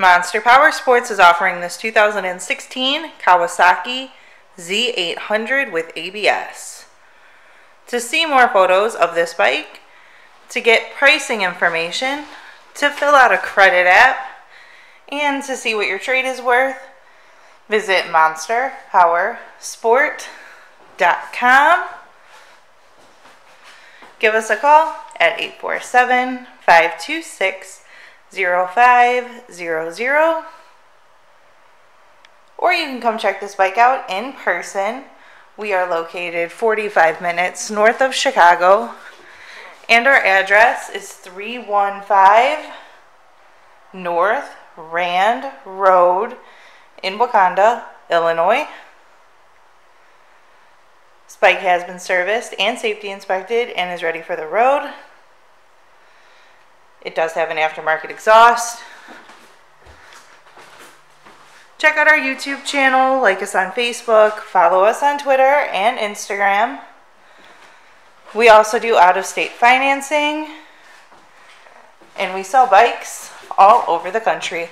Monster Power Sports is offering this 2016 Kawasaki Z800 with ABS. To see more photos of this bike, to get pricing information, to fill out a credit app, and to see what your trade is worth, visit monsterpowersport.com. Give us a call at 847 526 0500 or you can come check this bike out in person. We are located 45 minutes north of Chicago and our address is 315 North Rand Road in Wauconda, Illinois. This bike has been serviced and safety inspected and is ready for the road. It does have an aftermarket exhaust. Check out our YouTube channel, like us on Facebook, follow us on Twitter and Instagram. We also do out of state financing and we sell bikes all over the country.